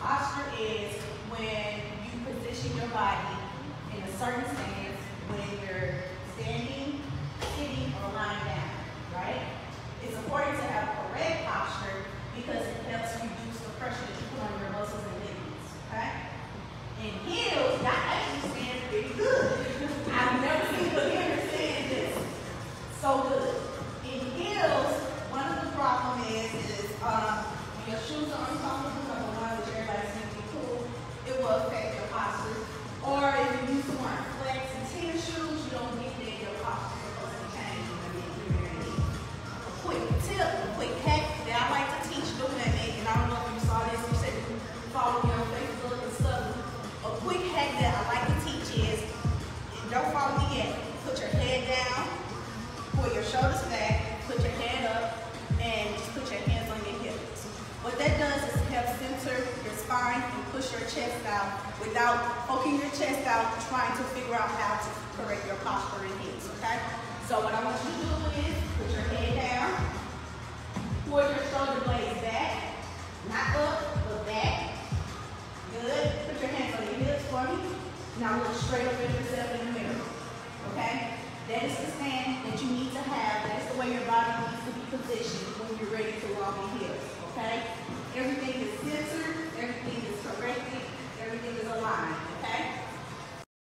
Posture is when you position your body in a certain stance when you're standing, sitting, or lying down, right? It's important to have correct posture because it helps reduce the pressure that you put on your muscles and ligaments, okay? In heels, y'all actually stand pretty good. I've never seen a beginner stand this so good. In heels, one of the problem is, is um, your shoes are uncomfortable, a quick hack that I like to teach doing and I don't know if you saw this, you said follow me on Facebook and stuff. A quick hack that I like to teach is, don't follow me yet, put your head down, pull your shoulders back, put your head up, and just put your hands on your hips. What that does is help center your spine and push your chest out without poking your chest out, trying to figure out how to correct your posture and hips, okay? So what I want you to do is put your head down, Now look straight up at yourself in the mirror. Okay? That is the stand that you need to have. That is the way your body needs to be